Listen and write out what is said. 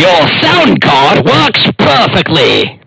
Your sound card works perfectly.